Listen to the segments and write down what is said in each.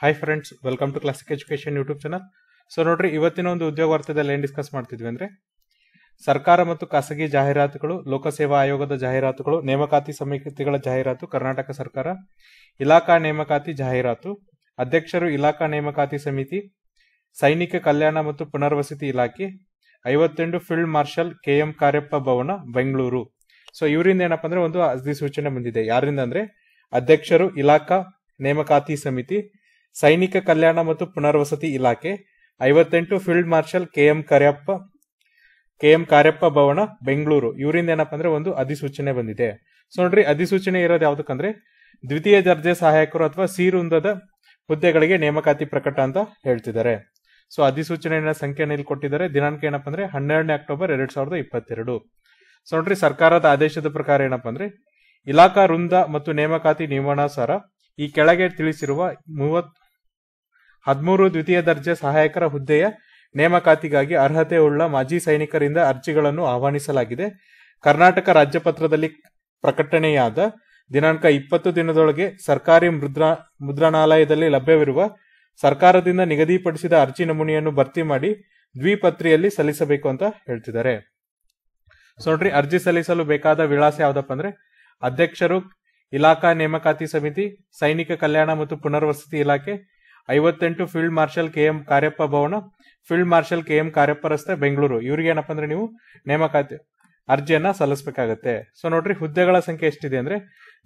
Hi friends welcome to classic education YouTube channel so ನೋಡ್ರಿ, ಇವತ್ತಿನ ಒಂದು ಉದ್ಯೋಗ ವಾರ್ತೆದಲ್ಲಿ ಏನ್ ಡಿಸ್ಕಸ್ ಮಾಡ್ತಿದ್ವಿ ಅಂದ್ರೆ, ಸರ್ಕಾರ ಮತ್ತು ಖಾಸಗಿ ಜಾಹೀರಾತುಗಳು ಲೋಕಸೇವಾ ಆಯೋಗದ ಜಾಹೀರಾತುಗಳು, ನೇಮಕಾತಿ ಸಮಿತಿಗಳ ಜಾಹೀರಾತು, ಕರ್ನಾಟಕ ಸರ್ಕಾರ, ಇಲಾಖಾ ನೇಮಕಾತಿ ಜಾಹೀರಾತು, ಅಧ್ಯಕ್ಷರು ಇಲಾಖಾ ನೇಮಕಾತಿ ಸಮಿತಿ, ಸೈನಿಕ ಕಲ್ಯಾಣ ಮತ್ತು ಪುನರ್ವಸತಿ ಇಲಾಖೆ, ಐವತ್ತೆಂಟು field marshal K M Cariappa Bhavan, Bengaluru. So ಇವರಿಂದ ಏನಪ್ಪಾ ಅಂದ್ರೆ ಒಂದು ಅಧಿಸೂಚನೆ ಬಂದಿದೆ. ಯಾರಿಂದ ಅಂದ್ರೆ, ಅಧ್ಯಕ್ಷರು ಇಲಾಖಾ ನೇಮಕಾತಿ ಸಮಿತಿ ಸೈನಿಕ ಕಲ್ಯಾಣ ಮತ್ತು ಪುನರ್ವಸತಿ ಇಲಾಖೆ, ಐವತ್ತೆಂಟು field marshal KM K M Cariappa Bhavan, Bengaluru. ಇವರಿಂದ ಏನಪ್ಪ ಅಂದ್ರೆ ಒಂದು ಅಧಿಸೂಚನೆ ಬಂದಿದೆ. ಸೊ ನೋಡ್ರಿ, ಅಧಿಸೂಚನೆ ಇರೋದು ಯಾವ್ದಕ್ಕಂದ್ರೆ, ದ್ವಿತೀಯ ದರ್ಜೆ ಸಹಾಯಕರು ಅಥವಾ ಸೀರುಂದದ ಹುದ್ದೆಗಳಿಗೆ ನೇಮಕಾತಿ ಪ್ರಕಟ ಅಂತ ಹೇಳ್ತಿದ್ದಾರೆ. ಸೊ ಅಧಿಸೂಚನೆಯ ಸಂಖ್ಯೆ ಇಲ್ಲಿ ಕೊಟ್ಟಿದ್ದಾರೆ. ದಿನಾಂಕ ಏನಪ್ಪ ಅಂದ್ರೆ ಹನ್ನೆರಡನೇ ಅಕ್ಟೋಬರ್ ಎರಡ್ ಸಾವಿರದ ಇಪ್ಪತ್ತೆರಡು. ಸೊ ನೋಡ್ರಿ, ಸರ್ಕಾರದ ಆದೇಶದ ಪ್ರಕಾರ ಏನಪ್ಪ ಅಂದ್ರೆ, ಇಲಾಖಾ ವೃಂದ ಮತ್ತು ನೇಮಕಾತಿ ನಿಯಮಾನುಸಾರ ಈ ಕೆಳಗೆ ತಿಳಿಸಿರುವ ಮೂವತ್ ಹದಿಮೂರು ದ್ವಿತೀಯ ದರ್ಜೆ ಸಹಾಯಕರ ಹುದ್ದೆಯ ನೇಮಕಾತಿಗಾಗಿ ಅರ್ಹತೆ ಉಳ್ಳ ಮಾಜಿ ಸೈನಿಕರಿಂದ ಅರ್ಜಿಗಳನ್ನು ಆಹ್ವಾನಿಸಲಾಗಿದೆ. ಕರ್ನಾಟಕ ರಾಜ್ಯಪತ್ರದಲ್ಲಿ ಪ್ರಕಟಣೆಯಾದ ದಿನಾಂಕ ಇಪ್ಪತ್ತು ದಿನದೊಳಗೆ ಸರ್ಕಾರಿ ಮುದ್ರಾ ಮುದ್ರಣಾಲಯದಲ್ಲಿ ಲಭ್ಯವಿರುವ ಸರ್ಕಾರದಿಂದ ನಿಗದಿಪಡಿಸಿದ ಅರ್ಜಿ ನಮೂನೆಯನ್ನು ಭರ್ತಿ ಮಾಡಿ ದ್ವಿಪತ್ರಿಯಲ್ಲಿ ಸಲ್ಲಿಸಬೇಕು ಅಂತ ಹೇಳ್ತಿದ್ದಾರೆ. ಸೊ ನೋಡ್ರಿ, ಅರ್ಜಿ ಸಲ್ಲಿಸಲು ಬೇಕಾದ ವಿಳಾಸ ಯಾವ್ದಪ್ಪ ಅಂದ್ರೆ ಅಧ್ಯಕ್ಷರು ಇಲಾಖಾ ನೇಮಕಾತಿ ಸಮಿತಿ, ಸೈನಿಕ ಕಲ್ಯಾಣ ಮತ್ತು ಪುನರ್ವಸತಿ ಇಲಾಖೆ ಐವತ್ತೆಂಟು field marshal K M Cariappa Bhavan, field marshal K M Cariappa ರಸ್ತೆ ಬೆಂಗಳೂರು. ಇವ್ರಿಗೆ ಏನಪ್ಪ ಅಂದ್ರೆ ನೀವು ನೇಮಕಾತಿ ಅರ್ಜಿಯನ್ನ ಸಲ್ಲಿಸಬೇಕಾಗತ್ತೆ. ಸೊ ನೋಡ್ರಿ, ಹುದ್ದೆಗಳ ಸಂಖ್ಯೆ ಎಷ್ಟಿದೆ ಅಂದ್ರೆ,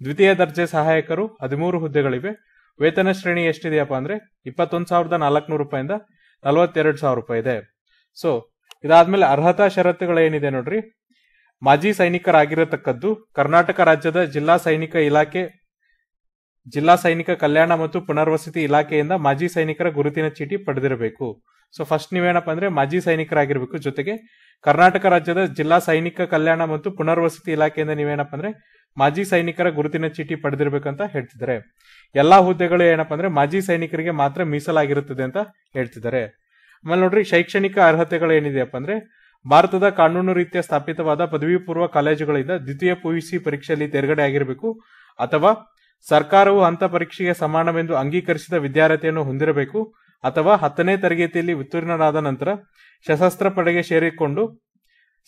ದ್ವಿತೀಯ ದರ್ಜೆ ಸಹಾಯಕರು ಹದಿಮೂರು ಹುದ್ದೆಗಳಿವೆ. ವೇತನ ಶ್ರೇಣಿ ಎಷ್ಟಿದೆಯಪ್ಪ ಅಂದ್ರೆ, ಇಪ್ಪತ್ತೊಂದು ಸಾವಿರದ ನಾಲ್ಕುನೂರು ರೂಪಾಯಿಂದ ನಲವತ್ತೆರಡು ಸಾವಿರ ರೂಪಾಯಿ ಇದೆ. ಸೊ ಇದಾದ್ಮೇಲೆ ಅರ್ಹತಾ ಷರತ್ತುಗಳೇನಿದೆ ನೋಡ್ರಿ, ಮಾಜಿ ಸೈನಿಕರಾಗಿರತಕ್ಕದ್ದು ಕರ್ನಾಟಕ ರಾಜ್ಯದ ಜಿಲ್ಲಾ ಸೈನಿಕ ಇಲಾಖೆ ಜಿಲ್ಲಾ ಸೈನಿಕ ಕಲ್ಯಾಣ ಮತ್ತು ಪುನರ್ವಸತಿ ಇಲಾಖೆಯಿಂದ ಮಾಜಿ ಸೈನಿಕರ ಗುರುತಿನ ಚೀಟಿ ಪಡೆದಿರಬೇಕು. ಸೊ ಫಸ್ಟ್ ನೀವೇನಪ್ಪ ಅಂದ್ರೆ ಮಾಜಿ ಸೈನಿಕರಾಗಿರ್ಬೇಕು. ಜೊತೆಗೆ ಕರ್ನಾಟಕ ರಾಜ್ಯದ ಜಿಲ್ಲಾ ಸೈನಿಕ ಕಲ್ಯಾಣ ಮತ್ತು ಪುನರ್ವಸತಿ ಇಲಾಖೆಯಿಂದ ನೀವೇನಪ್ಪ ಅಂದ್ರೆ ಮಾಜಿ ಸೈನಿಕರ ಗುರುತಿನ ಚೀಟಿ ಪಡೆದಿರಬೇಕಂತ ಹೇಳ್ತಿದ್ದಾರೆ. ಎಲ್ಲಾ ಹುದ್ದೆಗಳು ಏನಪ್ಪ ಅಂದ್ರೆ ಮಾಜಿ ಸೈನಿಕರಿಗೆ ಮಾತ್ರ ಮೀಸಲಾಗಿರುತ್ತದೆ ಅಂತ ಹೇಳ್ತಿದ್ದಾರೆ. ಆಮೇಲೆ ನೋಡ್ರಿ, ಶೈಕ್ಷಣಿಕ ಅರ್ಹತೆಗಳು ಏನಿದೆಯಪ್ಪ ಅಂದ್ರೆ ಭಾರತದ ಕಾನೂನು ರೀತಿಯ ಸ್ಥಾಪಿತವಾದ ಪದವಿ ಪೂರ್ವ ಕಾಲೇಜುಗಳಿಂದ ದ್ವಿತೀಯ ಪಿಯುಸಿ ಪರೀಕ್ಷೆಯಲ್ಲಿ ತೇರ್ಗಡೆ ಆಗಿರಬೇಕು ಅಥವಾ ಸರ್ಕಾರವು ಹಂತ ಪರೀಕ್ಷೆಗೆ ಸಮಾನವೆಂದು ಅಂಗೀಕರಿಸಿದ ವಿದ್ಯಾರ್ಥಿಯನ್ನು ಹೊಂದಿರಬೇಕು ಅಥವಾ ಹತ್ತನೇ ತರಗತಿಯಲ್ಲಿ ಉತ್ತೀರ್ಣರಾದ ನಂತರ ಸಶಸ್ತ್ರ ಪಡೆಗೆ ಸೇರಿಕೊಂಡು,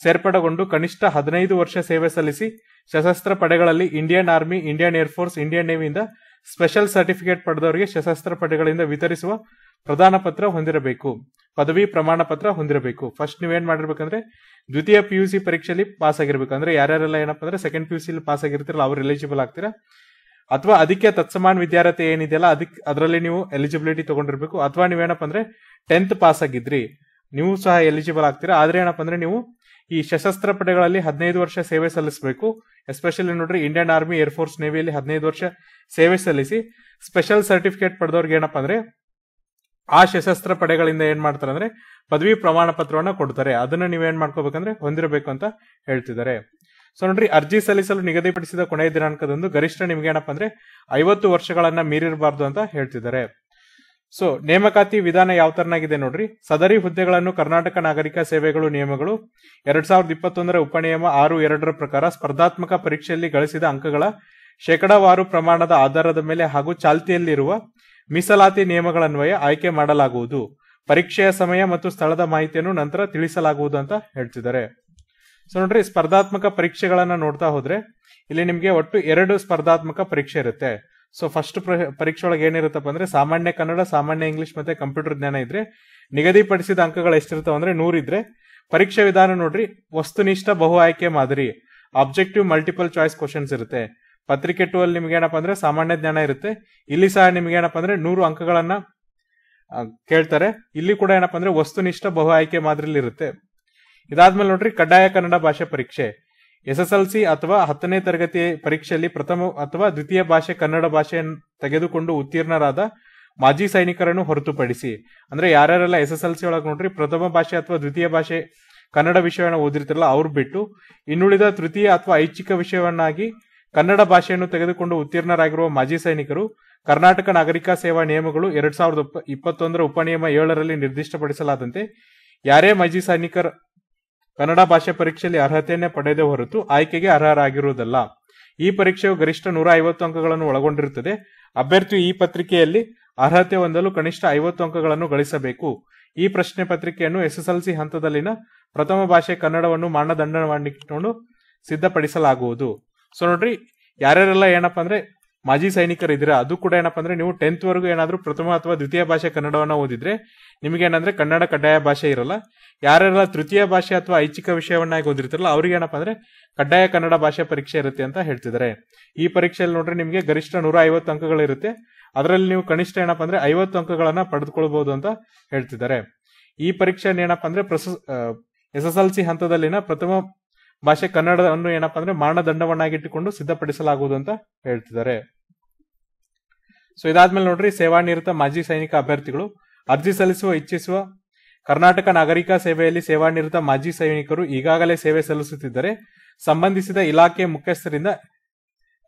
ಸೇರ್ಪಡೆಗೊಂಡು ಕನಿಷ್ಠ ಹದಿನೈದು ವರ್ಷ ಸೇವೆ ಸಲ್ಲಿಸಿ ಸಶಸ್ತ್ರ ಪಡೆಗಳಲ್ಲಿ Indian army, Indian air force Indian ನೇವಿಯಿಂದ special certificate ಪಡೆದವರಿಗೆ ಸಶಸ್ತ್ರ ಪಡೆಗಳಿಂದ ವಿತರಿಸುವ ಪ್ರಧಾನ ಪತ್ರ ಹೊಂದಿರಬೇಕು, ಪದವಿ ಪ್ರಮಾಣ ಪತ್ರ ಹೊಂದಿರಬೇಕು. ಫಸ್ಟ್ ನೀವೇನ್ ಮಾಡಿರ್ಬೇಕಂದ್ರೆ, ದ್ವಿತೀಯ ಪಿಯುಸಿ ಪರೀಕ್ಷೆಯಲ್ಲಿ ಪಾಸ್ ಆಗಿರ್ಬೇಕು ಅಂದ್ರೆ ಯಾರ್ಯಾರೆಲ್ಲ ಏನಪ್ಪ ಅಂದ್ರೆ ಸೆಕೆಂಡ್ ಪಿಯುಸಿ ಪಾಸ್ ಆಗಿರ್ತಿರಲ್ಲ ಅವ್ರು ಎಲಿಜಿಬಲ್ ಆಗ್ತೀರಾ? ಅಥವಾ ಅದಕ್ಕೆ ತತ್ಸಮಾನ ವಿದ್ಯಾರ್ಥಿ ಏನಿದೆಯಲ್ಲ ಅದಕ್ಕೆ ಅದರಲ್ಲಿ ನೀವು ಎಲಿಜಿಬಿಲಿಟಿ ತಗೊಂಡಿರ್ಬೇಕು. ಅಥವಾ ನೀವೇನಪ್ಪ ಅಂದ್ರೆ ಟೆಂತ್ ಪಾಸ್ ಆಗಿದ್ರಿ, ನೀವು ಸಹ ಎಲಿಜಿಬಲ್ ಆಗ್ತೀರಾ. ಆದ್ರೆ ಏನಪ್ಪ ಅಂದ್ರೆ, ನೀವು ಈ ಸಶಸ್ತ್ರ ಪಡೆಗಳಲ್ಲಿ ಹದಿನೈದು ವರ್ಷ ಸೇವೆ ಸಲ್ಲಿಸಬೇಕು. ಎಸ್ಪೆಷಲಿ ನೋಡ್ರಿ ಇಂಡಿಯನ್ ಆರ್ಮಿ ಏರ್ಫೋರ್ಸ್ ನೇವಿಯಲ್ಲಿ ಹದಿನೈದು ವರ್ಷ ಸೇವೆ ಸಲ್ಲಿಸಿ ಸ್ಪೆಷಲ್ ಸರ್ಟಿಫಿಕೇಟ್ ಪಡೆದವ್ರಿಗೆ ಏನಪ್ಪ ಅಂದ್ರೆ, ಆ ಸಶಸ್ತ್ರ ಪಡೆಗಳಿಂದ ಏನ್ ಮಾಡ್ತಾರೆ ಅಂದ್ರೆ, ಪದವಿ ಪ್ರಮಾಣ ಪತ್ರವನ್ನ ಕೊಡ್ತಾರೆ. ಅದನ್ನ ನೀವೇನ್ ಮಾಡ್ಕೋಬೇಕಂದ್ರೆ, ಹೊಂದಿರಬೇಕು ಅಂತ ಹೇಳ್ತಿದ್ದಾರೆ. ಸೊ ನೋಡ್ರಿ, ಅರ್ಜಿ ಸಲ್ಲಿಸಲು ನಿಗದಿಪಡಿಸಿದ ಕೊನೆಯ ದಿನಾಂಕದಂದು ಗರಿಷ್ಠ ನಿಮ್ಗೆ ಏನಪ್ಪ ಅಂದ್ರೆ ಐವತ್ತು ವರ್ಷಗಳನ್ನ ಮೀರಿರಬಾರ್ದು ಅಂತ ಹೇಳ್ತಿದ್ದಾರೆ. ಸೊ, ನೇಮಕಾತಿ ವಿಧಾನ ಯಾವ ತರನಾಗಿದೆ ನೋಡ್ರಿ? ಸದರಿ ಹುದ್ದೆಗಳನ್ನು ಕರ್ನಾಟಕ ನಾಗರಿಕ ಸೇವೆಗಳು ನಿಯಮಗಳು ಎರಡ್ ಸಾವಿರದ ಇಪ್ಪತ್ತೊಂದರ ಉಪನಿಯಮ ಆರು ಎರಡರ ಪ್ರಕಾರ ಸ್ಪರ್ಧಾತ್ಮಕ ಪರೀಕ್ಷೆಯಲ್ಲಿ ಗಳಿಸಿದ ಅಂಕಗಳ ಶೇಕಡಾವಾರು ಪ್ರಮಾಣದ ಆಧಾರದ ಮೇಲೆ ಹಾಗೂ ಚಾಲ್ತಿಯಲ್ಲಿರುವ ಮೀಸಲಾತಿ ನಿಯಮಗಳನ್ವಯ ಆಯ್ಕೆ ಮಾಡಲಾಗುವುದು. ಪರೀಕ್ಷೆಯ ಸಮಯ ಮತ್ತು ಸ್ಥಳದ ಮಾಹಿತಿಯನ್ನು ನಂತರ ತಿಳಿಸಲಾಗುವುದು ಅಂತ ಹೇಳ್ತಿದ್ದಾರೆ. ಸೊ ನೋಡ್ರಿ, ಸ್ಪರ್ಧಾತ್ಮಕ ಪರೀಕ್ಷೆಗಳನ್ನ ನೋಡ್ತಾ ಹೋದ್ರೆ, ಇಲ್ಲಿ ನಿಮ್ಗೆ ಒಟ್ಟು ಎರಡು ಸ್ಪರ್ಧಾತ್ಮಕ ಪರೀಕ್ಷೆ ಇರುತ್ತೆ. ಸೊ ಫಸ್ಟ್ ಪರೀಕ್ಷೆ ಒಳಗೆ ಏನಿರುತ್ತಪ್ಪ ಅಂದ್ರೆ, ಸಾಮಾನ್ಯ ಕನ್ನಡ, ಸಾಮಾನ್ಯ ಇಂಗ್ಲಿಷ್ ಮತ್ತೆ ಕಂಪ್ಯೂಟರ್ ಜ್ಞಾನ ಇದ್ರೆ, ನಿಗದಿಪಡಿಸಿದ ಅಂಕಗಳು ಎಷ್ಟಿರ್ತಾವ ಅಂದ್ರೆ ನೂರಿದ್ರೆ ಪರೀಕ್ಷೆ ವಿಧಾನ ನೋಡ್ರಿ, ವಸ್ತುನಿಷ್ಠ ಬಹು ಆಯ್ಕೆ ಮಾದರಿ ಆಬ್ಜೆಕ್ಟಿವ್ ಮಲ್ಟಿಪಲ್ ಚಾಯ್ಸ್ ಕ್ವಶನ್ಸ್ ಇರುತ್ತೆ. ಪತ್ರಿಕೆ ಟು ಅಲ್ಲಿ ನಿಮ್ಗೆ ಏನಪ್ಪಾ ಅಂದ್ರೆ, ಸಾಮಾನ್ಯ ಜ್ಞಾನ ಇರುತ್ತೆ. ಇಲ್ಲಿ ಸಹ ನಿಮ್ಗೆ ಏನಪ್ಪಾ ಅಂದ್ರೆ, ನೂರು ಅಂಕಗಳನ್ನ ಕೇಳ್ತಾರೆ. ಇಲ್ಲಿ ಕೂಡ ಏನಪ್ಪಾ ಅಂದ್ರೆ, ವಸ್ತುನಿಷ್ಠ ಬಹು ಆಯ್ಕೆ ಮಾದರಿಲಿ ಇರುತ್ತೆ ಇದಾದ್ಮೇಲೆ ನೋಡ್ರಿ, ಕಡ್ಡಾಯ ಕನ್ನಡ ಭಾಷೆ ಪರೀಕ್ಷೆ. ಎಸ್ ಎಸ್ ಎಲ್ ಸಿ ಅಥವಾ ಹತ್ತನೇ ತರಗತಿ ಪರೀಕ್ಷೆಯಲ್ಲಿ ಪ್ರಥಮ ಅಥವಾ ದ್ವಿತೀಯ ಭಾಷೆ ಕನ್ನಡ ಭಾಷೆಯನ್ನು ತೆಗೆದುಕೊಂಡು ಉತ್ತೀರ್ಣರಾದ ಮಾಜಿ ಸೈನಿಕರನ್ನು ಹೊರತುಪಡಿಸಿ. ಅಂದ್ರೆ ಯಾರ್ಯಾರೆಲ್ಲ ಎಸ್ ಎಸ್ ಎಲ್ ಸಿ ಒಳಗೆ ನೋಡ್ರಿ, ಪ್ರಥಮ ಭಾಷೆ ಅಥವಾ ದ್ವಿತೀಯ ಭಾಷೆ ಕನ್ನಡ ವಿಷಯವನ್ನು ಓದಿರ್ತಿರಲ್ಲ, ಅವ್ರು ಬಿಟ್ಟು ಇನ್ನುಳಿದ ತೃತೀಯ ಅಥವಾ ಐಚ್ಛಿಕ ವಿಷಯವನ್ನಾಗಿ ಕನ್ನಡ ಭಾಷೆಯನ್ನು ತೆಗೆದುಕೊಂಡು ಉತ್ತೀರ್ಣರಾಗಿರುವ ಮಾಜಿ ಸೈನಿಕರು ಕರ್ನಾಟಕ ನಾಗರಿಕ ಸೇವಾ ನಿಯಮಗಳು ಎರಡ್ ಸಾವಿರದ ಇಪ್ಪತ್ತೊಂದರ ಉಪನಿಯಮ ಏಳರಲ್ಲಿ ನಿರ್ದಿಷ್ಟಪಡಿಸಲಾದಂತೆ ಯಾರೇ ಮಾಜಿ ಸೈನಿಕರ ಕನ್ನಡ ಭಾಷೆ ಪರೀಕ್ಷೆಯಲ್ಲಿ ಅರ್ಹತೆಯನ್ನೇ ಪಡೆದೇ ಹೊರತು ಆಯ್ಕೆಗೆ ಅರ್ಹರಾಗಿರುವುದಲ್ಲ. ಈ ಪರೀಕ್ಷೆಯು ಗರಿಷ್ಠ ನೂರ ಐವತ್ತು ಅಂಕಗಳನ್ನು ಒಳಗೊಂಡಿರುತ್ತದೆ. ಅಭ್ಯರ್ಥಿಯು ಈ ಪತ್ರಿಕೆಯಲ್ಲಿ ಅರ್ಹತೆ ಹೊಂದಲು ಕನಿಷ್ಠ ಐವತ್ತು ಅಂಕಗಳನ್ನು ಗಳಿಸಬೇಕು. ಈ ಪ್ರಶ್ನೆ ಪತ್ರಿಕೆಯನ್ನು ಎಸ್ಎಸ್ಎಲ್ಸಿ ಹಂತದಲ್ಲಿನ ಪ್ರಥಮ ಭಾಷೆ ಕನ್ನಡವನ್ನು ಮಾನದಂಡವಾಗಿಟ್ಟುಕೊಂಡು ಸಿದ್ಧಪಡಿಸಲಾಗುವುದು. ಸೊ ನೋಡ್ರಿ, ಯಾರ್ಯಾರೆಲ್ಲ ಏನಪ್ಪಾ ಅಂದ್ರೆ ಮಾಜಿ ಸೈನಿಕರು ಇದ್ದೀರಾ ಅದು ಕೂಡ ಏನಪ್ಪ ಅಂದ್ರೆ ನೀವು ಟೆಂತ್ ವರೆಗೂ ಏನಾದರೂ ಪ್ರಥಮ ಅಥವಾ ದ್ವಿತೀಯ ಭಾಷೆ ಕನ್ನಡವನ್ನು ಓದಿದ್ರೆ ನಿಮಗೆ ಏನಂದ್ರೆ ಕನ್ನಡ ಕಡ್ಡಾಯ ಭಾಷೆ ಇರಲ್ಲ. ಯಾರೆಲ್ಲ ತೃತೀಯ ಭಾಷೆ ಅಥವಾ ಐಚ್ಛಿಕ ವಿಷಯವನ್ನಾಗಿ ಓದಿರ್ತಾರಲ್ಲ, ಅವ್ರಿಗೆ ಏನಪ್ಪ ಅಂದ್ರೆ ಕಡ್ಡಾಯ ಕನ್ನಡ ಭಾಷೆ ಪರೀಕ್ಷೆ ಇರುತ್ತೆ ಅಂತ ಹೇಳ್ತಿದ್ದಾರೆ. ಈ ಪರೀಕ್ಷೆಯಲ್ಲಿ ನೋಡ್ರಿ ನಿಮಗೆ ಗರಿಷ್ಠ ನೂರ ಐವತ್ತು ಅಂಕಗಳಿರುತ್ತೆ ಅದರಲ್ಲಿ ನೀವು ಕನಿಷ್ಠ ಏನಪ್ಪ ಅಂದ್ರೆ ಐವತ್ತು ಅಂಕಗಳನ್ನ ಪಡೆದುಕೊಳ್ಬಹುದು ಅಂತ ಹೇಳ್ತಿದ್ದಾರೆ. ಈ ಪರೀಕ್ಷೆ ಏನಪ್ಪಾ ಅಂದ್ರೆ ಎಸ್ ಎಸ್ ಎಲ್ ಸಿ ಹಂತದಲ್ಲಿನ ಪ್ರಥಮ ಭಾಷೆ ಕನ್ನಡವನ್ನು ಏನಪ್ಪಾ ಅಂದ್ರೆ ಮಾನದಂಡವನ್ನಾಗಿಟ್ಟುಕೊಂಡು ಸಿದ್ಧಪಡಿಸಲಾಗುವುದು ಅಂತ ಹೇಳ್ತಿದ್ದಾರೆ. ಸೊ ಇದಾದ್ಮೇಲೆ ನೋಡ್ರಿ ಸೇವಾನಿರತ ಮಾಜಿ ಸೈನಿಕ ಅಭ್ಯರ್ಥಿಗಳು. ಅರ್ಜಿ ಸಲ್ಲಿಸುವ, ಇಚ್ಛಿಸುವ ಕರ್ನಾಟಕ ನಾಗರಿಕ ಸೇವೆಯಲ್ಲಿ ಸೇವಾನಿರತ ಮಾಜಿ ಸೈನಿಕರು ಈಗಾಗಲೇ ಸೇವೆ ಸಲ್ಲಿಸುತ್ತಿದ್ದರೆ, ಸಂಬಂಧಿಸಿದ ಇಲಾಖೆ ಮುಖ್ಯಸ್ಥರಿಂದ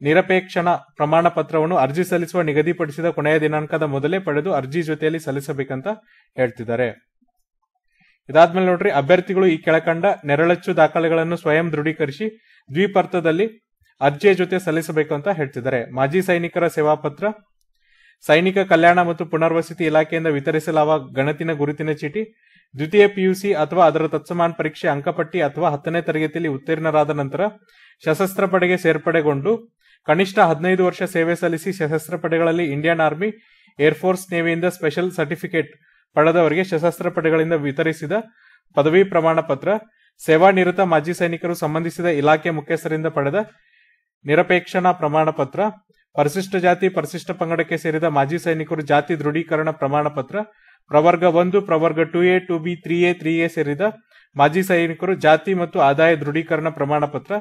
ನಿರಪೇಕ್ಷಣ ಪ್ರಮಾಣ ಪತ್ರವನ್ನು ಅರ್ಜಿ ಸಲ್ಲಿಸುವ ನಿಗದಿಪಡಿಸಿದ ಕೊನೆಯ ದಿನಾಂಕದ ಮೊದಲೇ ಪಡೆದು ಅರ್ಜಿ ಜೊತೆಯಲ್ಲಿ ಸಲ್ಲಿಸಬೇಕಂತ ಹೇಳ್ತಿದ್ದಾರೆ. ಇದಾದ್ಮೇಲೆ ನೋಡ್ರಿ, ಅಭ್ಯರ್ಥಿಗಳು ಈ ಕೆಳಕಂಡ ನೆರಳಚ್ಚು ದಾಖಲೆಗಳನ್ನು ಸ್ವಯಂ ದೃಢೀಕರಿಸಿ ದ್ವಿಪರ್ಥದಲ್ಲಿ ಅರ್ಜಿಯ ಜೊತೆ ಸಲ್ಲಿಸಬೇಕು ಅಂತ ಹೇಳ್ತಿದ್ದಾರೆ. ಮಾಜಿ ಸೈನಿಕರ ಸೇವಾ ಪತ್ರ ಸೈನಿಕ ಕಲ್ಯಾಣ ಮತ್ತು ಪುನರ್ವಸತಿ ಇಲಾಖೆಯಿಂದ ವಿತರಿಸಲಾದ ಗಣತಿನ ಗುರುತಿನ ಚೀಟಿ, ದ್ವಿತೀಯ ಪಿಯುಸಿ ಅಥವಾ ಅದರ ತತ್ಸಮಾನ ಪರೀಕ್ಷೆ ಅಂಕಪಟ್ಟಿ ಅಥವಾ ಹತ್ತನೇ ತರಗತಿಯಲ್ಲಿ ಉತ್ತೀರ್ಣರಾದ ನಂತರ ಸಶಸ್ತ್ರ ಪಡೆಗೆ ಸೇರ್ಪಡೆಗೊಂಡು ಕನಿಷ್ಠ ಹದಿನೈದು ವರ್ಷ ಸೇವೆ ಸಲ್ಲಿಸಿ ಸಶಸ್ತ್ರ ಪಡೆಗಳಲ್ಲಿ ಇಂಡಿಯನ್ ಆರ್ಮಿ ಏರ್ಫೋರ್ಸ್ ನೇವಿಯಿಂದ ಸ್ಪೆಷಲ್ ಸರ್ಟಿಫಿಕೇಟ್ ಪಡೆದವರಿಗೆ ಸಶಸ್ತ್ರ ಪಡೆಗಳಿಂದ ವಿತರಿಸಿದ ಪದವಿ ಪ್ರಮಾಣ ಪತ್ರ ಸೇವಾನಿರತ ಮಾಜಿ ಸೈನಿಕರು ಸಂಬಂಧಿಸಿದ ಇಲಾಖೆ ಮುಖ್ಯಸ್ಥರಿಂದ ಪಡೆದ ನಿರಪೇಕ್ಷಣಾ ಪ್ರಮಾಣ ಪತ್ರ ಪರಿಶಿಷ್ಟ ಜಾತಿ, ಪರಿಶಿಷ್ಟ ಪಂಗಡಕ್ಕೆ ಸೇರಿದ ಮಾಜಿ ಸೈನಿಕರು ಜಾತಿ ದೃಢೀಕರಣ ಪ್ರಮಾಣ ಪತ್ರ, ಪ್ರವರ್ಗ ಒಂದು, ಪ್ರವರ್ಗ two A two B three A three A ಸೇರಿದ ಮಾಜಿ ಸೈನಿಕರು ಜಾತಿ ಮತ್ತು ಆದಾಯ ದೃಢೀಕರಣ ಪ್ರಮಾಣ ಪತ್ರ,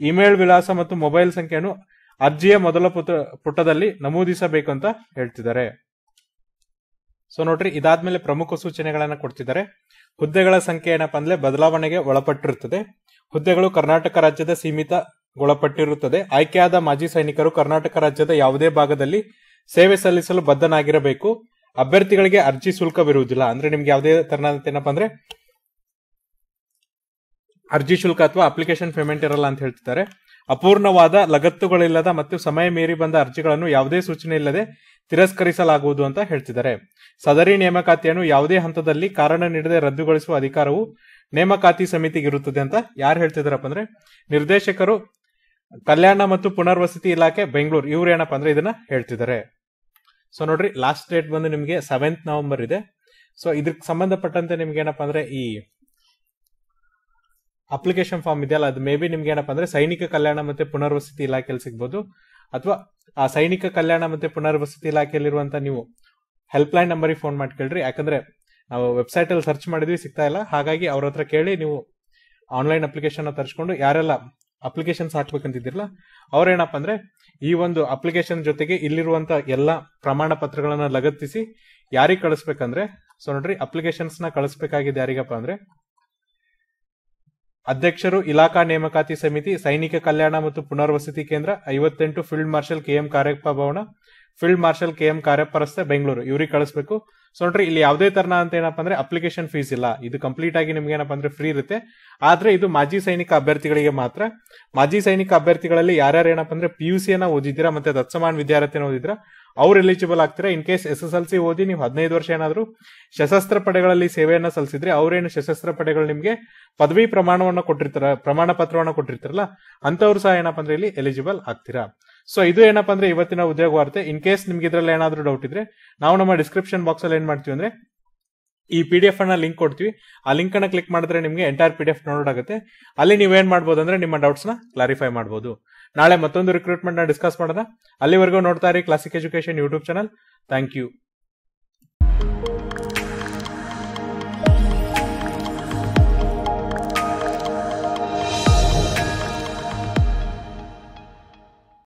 ಇಮೇಲ್ ವಿಳಾಸ ಮತ್ತು ಮೊಬೈಲ್ ಸಂಖ್ಯೆಯನ್ನು ಅರ್ಜಿಯ ಮೊದಲ ಪುಟ ಪುಟದಲ್ಲಿ ನಮೂದಿಸಬೇಕು ಅಂತ ಹೇಳ್ತಿದ್ದಾರೆ. ಸೊ ನೋಡ್ರಿ, ಇದಾದ್ಮೇಲೆ ಪ್ರಮುಖ ಸೂಚನೆಗಳನ್ನ ಕೊಡ್ತಿದ್ದಾರೆ. ಹುದ್ದೆಗಳ ಸಂಖ್ಯೆ ಏನಪ್ಪಾ ಅಂದ್ರೆ ಬದಲಾವಣೆಗೆ ಒಳಪಟ್ಟಿರುತ್ತದೆ. ಹುದ್ದೆಗಳು ಕರ್ನಾಟಕ ರಾಜ್ಯದ ಸೀಮಿತಗೊಳಪಟ್ಟಿರುತ್ತದೆ ಆಯ್ಕೆಯಾದ ಮಾಜಿ ಸೈನಿಕರು ಕರ್ನಾಟಕ ರಾಜ್ಯದ ಯಾವುದೇ ಭಾಗದಲ್ಲಿ ಸೇವೆ ಸಲ್ಲಿಸಲು ಬದ್ಧನಾಗಿರಬೇಕು. ಅಭ್ಯರ್ಥಿಗಳಿಗೆ ಅರ್ಜಿ ಶುಲ್ಕವಿರುವುದಿಲ್ಲ. ಅಂದ್ರೆ ನಿಮ್ಗೆ ಯಾವುದೇ ತರನಾದ ಏನಪ್ಪಾ ಅಂದ್ರೆ ಅರ್ಜಿ ಶುಲ್ಕ ಅಥವಾ ಅಪ್ಲಿಕೇಶನ್ ಪೇಮೆಂಟ್ ಇರಲ್ಲ ಅಂತ ಹೇಳ್ತಿದ್ದಾರೆ. ಅಪೂರ್ಣವಾದ ಲಗತ್ತುಗಳಿಲ್ಲದ ಮತ್ತು ಸಮಯ ಮೀರಿ ಬಂದ ಅರ್ಜಿಗಳನ್ನು ಯಾವುದೇ ಸೂಚನೆ ಇಲ್ಲದೆ ತಿರಸ್ಕರಿಸಲಾಗುವುದು ಅಂತ ಹೇಳ್ತಿದ್ದಾರೆ. ಸದರಿ ನೇಮಕಾತಿಯನ್ನು ಯಾವುದೇ ಹಂತದಲ್ಲಿ ಕಾರಣ ನೀಡದೆ ರದ್ದುಗೊಳಿಸುವ ಅಧಿಕಾರವು ನೇಮಕಾತಿ ಸಮಿತಿಗಿರುತ್ತದೆ ಅಂತ ಯಾರು ಹೇಳ್ತಿದಾರಪ್ಪ ಅಂದ್ರೆ ನಿರ್ದೇಶಕರು ಕಲ್ಯಾಣ ಮತ್ತು ಪುನರ್ವಸತಿ ಇಲಾಖೆ ಬೆಂಗಳೂರು, ಇವ್ರು ಏನಪ್ಪ ಅಂದ್ರೆ ಇದನ್ನ ಹೇಳ್ತಿದ್ದಾರೆ. ಸೊ ನೋಡ್ರಿ ಲಾಸ್ಟ್ ಡೇಟ್ ಬಂದು ನಿಮಗೆ ಸೆವೆಂತ್ ನವೆಂಬರ್ ಇದೆ. ಸೊ ಇದಕ್ಕೆ ಸಂಬಂಧಪಟ್ಟಂತೆ ನಿಮ್ಗೆ ಏನಪ್ಪಾ ಅಂದ್ರೆ ಈ ಅಪ್ಲಿಕೇಶನ್ ಫಾರ್ಮ್ ಇದೆಯಲ್ಲ, ಅದು ಮೇ ಬಿ ನಿಮ್ಗೆ ಏನಪ್ಪಾ ಅಂದ್ರೆ ಸೈನಿಕ ಕಲ್ಯಾಣ ಮತ್ತೆ ಪುನರ್ವಸತಿ ಇಲಾಖೆಯಲ್ಲಿ ಸಿಗ್ಬೋದು. ಅಥವಾ ಆ ಸೈನಿಕ ಕಲ್ಯಾಣ ಮತ್ತೆ ಪುನರ್ವಸತಿ ಇಲಾಖೆಯಲ್ಲಿರುವಂತ ನೀವು ಹೆಲ್ಪ್ ಲೈನ್ ನಂಬರಿಗೆ ಫೋನ್ ಮಾಡಿ ಕೇಳ್ರಿ. ಯಾಕಂದ್ರೆ ನಾವು ವೆಬ್ಸೈಟ್ ಅಲ್ಲಿ ಸರ್ಚ್ ಮಾಡಿದ್ವಿ, ಸಿಗ್ತಾ ಇಲ್ಲ. ಹಾಗಾಗಿ ಅವ್ರ ಹತ್ರ ಕೇಳಿ ನೀವು ಆನ್ಲೈನ್ ಅಪ್ಲಿಕೇಶನ್ ತರಿಸ್ಕೊಂಡು ಯಾರೆಲ್ಲ ಅಪ್ಲಿಕೇಶನ್ಸ್ ಹಾಕ್ಬೇಕಂತಿದ್ದಿರಲ್ಲ, ಅವ್ರೇನಪ್ಪ ಅಂದ್ರೆ ಈ ಒಂದು ಅಪ್ಲಿಕೇಶನ್ ಜೊತೆಗೆ ಇಲ್ಲಿರುವಂತ ಎಲ್ಲ ಪ್ರಮಾಣ ಪತ್ರಗಳನ್ನ ಲಗತ್ತಿಸಿ ಯಾರಿಗೆ ಕಳಿಸ್ಬೇಕಂದ್ರೆ, ಸೊ ನೋಡ್ರಿ ಅಪ್ಲಿಕೇಶನ್ಸ್ನ ಕಳಿಸ್ಬೇಕಾಗಿದೆ ಯಾರಿಗಪ್ಪ ಅಂದ್ರೆ, ಅಧ್ಯಕ್ಷರು ಇಲಾಖಾ ನೇಮಕಾತಿ ಸಮಿತಿ, ಸೈನಿಕ ಕಲ್ಯಾಣ ಮತ್ತು ಪುನರ್ವಸತಿ ಕೇಂದ್ರ, ಐವತ್ತೆಂಟು field marshal KM Cariappa Bhavan field marshal KM Cariappa ರಸ್ತೆ ಬೆಂಗಳೂರು ಇವ್ರಿಗೆ ಕಳಿಸ್ಬೇಕು. ಸೊ ನೋಡ್ರಿ, ಇಲ್ಲಿ ಯಾವುದೇ ತರನ ಅಂತ ಏನಪ್ಪ ಅಂದ್ರೆ ಅಪ್ಲಿಕೇಶನ್ ಫೀಸ್ ಇಲ್ಲ. ಇದು ಕಂಪ್ಲೀಟ್ ಆಗಿ ನಿಮ್ಗೆ ಏನಪ್ಪಾ ಅಂದ್ರೆ ಫ್ರೀ ಇರುತ್ತೆ. ಆದ್ರೆ ಇದು ಮಾಜಿ ಸೈನಿಕ ಅಭ್ಯರ್ಥಿಗಳಿಗೆ ಮಾತ್ರ. ಮಾಜಿ ಸೈನಿಕ ಅಭ್ಯರ್ಥಿಗಳಲ್ಲಿ ಯಾರ್ಯಾರು ಏನಪ್ಪ ಅಂದ್ರೆ ಪಿ ಯು ಸಿಯನ್ನ ಓದಿದ್ದೀರಾ ಮತ್ತೆ ದತ್ಸಮಾನ್ ವಿದ್ಯಾರ್ಥಿನ ಓದಿದ್ರ ಅವ್ರು ಎಲಿಜಿಬಲ್ ಆಗ್ತೀರಾ. In case S S L C ಓದಿ ನೀವು ಹದಿನೈದು ವರ್ಷ ಏನಾದ್ರು ಸಶಸ್ತ್ರ ಪಡೆಗಳಲ್ಲಿ ಸೇವೆಯನ್ನ ಸಲ್ಲಿಸಿದ್ರೆ ಅವ್ರೇನು ಸಶಸ್ತ್ರ ಪಡೆಗಳು ನಿಮ್ಗೆ ಪದವಿ ಪ್ರಮಾಣವನ್ನ ಕೊಟ್ಟಿರ್ತಾರ, ಪ್ರಮಾಣ ಪತ್ರವನ್ನು ಕೊಟ್ಟಿರ್ತಾರಲ್ಲ ಅಂತವ್ರು ಸಹ ಏನಪ್ಪ ಅಂದ್ರೆ ಇಲ್ಲಿ ಎಲಿಜಿಬಲ್ ಆಗ್ತೀರಾ. ಸೊ ಇದು ಏನಪ್ಪ ಅಂದ್ರೆ ಇವತ್ತಿನ ಉದ್ಯೋಗ ವಾರ್ತೆ. ಇನ್ ಕೇಸ್ ನಿಮ್ಗೆ ಇದ್ರಲ್ಲಿ ಏನಾದರೂ ಡೌಟ್ ಇದ್ರೆ, ನಾವು ನಮ್ಮ ಡಿಸ್ಕ್ರಿಪ್ಷನ್ ಬಾಕ್ಸ್ ಅಲ್ಲಿ ಏನ್ ಮಾಡ್ತೀವಿ ಅಂದ್ರೆ, ಈ ಪಿ ಡಿ ಎಫ್ ಅನ್ನ ಲಿಂಕ್ ಕೊಡ್ತೀವಿ. ಆ ಲಿಂಕ್ ಅನ್ನ ಕ್ಲಿಕ್ ಮಾಡಿದ್ರೆ ನಿಮಗೆ entire P D F download ಆಗುತ್ತೆ. ಅಲ್ಲಿ ನೀವೇನ್ ಮಾಡ್ಬೋದು ಅಂದ್ರೆ ನಿಮ್ಮ ಡೌಟ್ಸ್ನ ಕ್ಲಾರಿಫೈ ಮಾಡಬಹುದು ನಾಳೆ ಮತ್ತೊಂದು ರಿಕ್ರೂಟ್ಮೆಂಟ್ನ ಡಿಸ್ಕಸ್ ಮಾಡೋಣ ಅಲ್ಲಿವರೆಗೂ ನೋಡ್ತಾ ಇರಿ Classic Education YouTube channel thank you